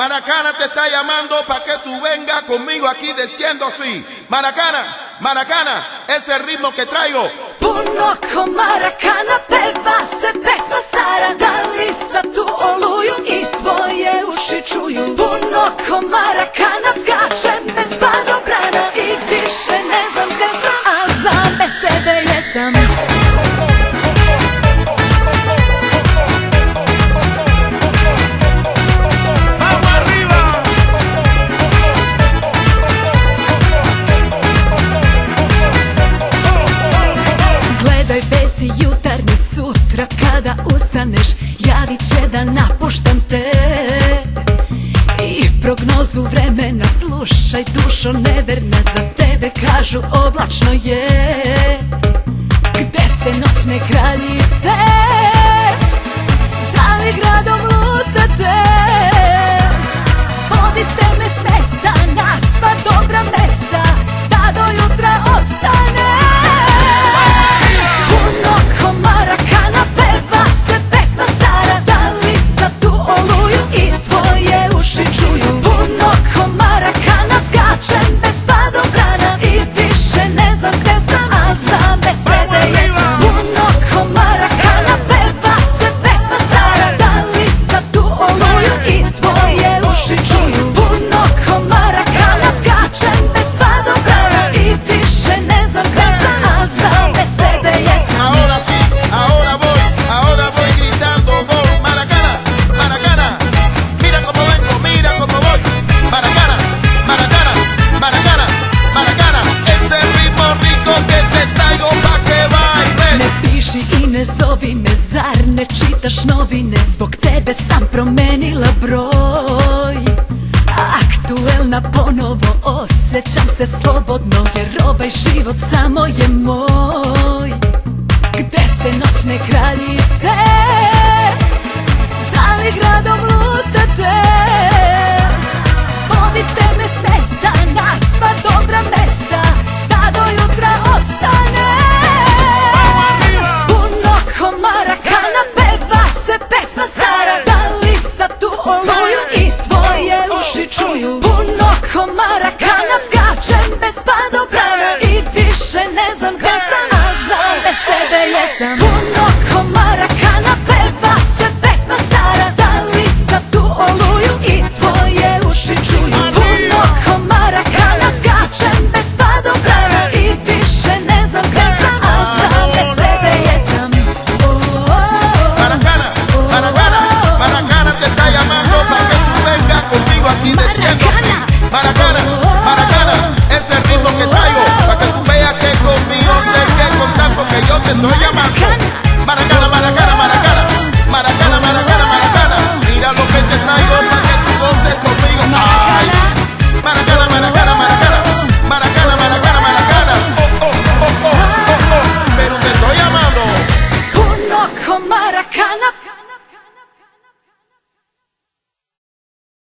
Maracana te está llamando para que tú vengas conmigo aquí diciendo así. Maracana, Maracana, ese ritmo que traigo. Puno con Maracana, se pesco, jutarnji sutra kada ustaneš Javit će da napuštam te. I prognozu vremena slušaj dušo neverna Za tebe kažu oblačno je. Gde ste noćne kralji novine, zar ne čitaš novine? Zbog tebe sam promenila broj. Aktuelna ponovo, osjećam se slobodno Jer ovaj život samo je moj. Gde ste noćne kraljice? Some Maracana.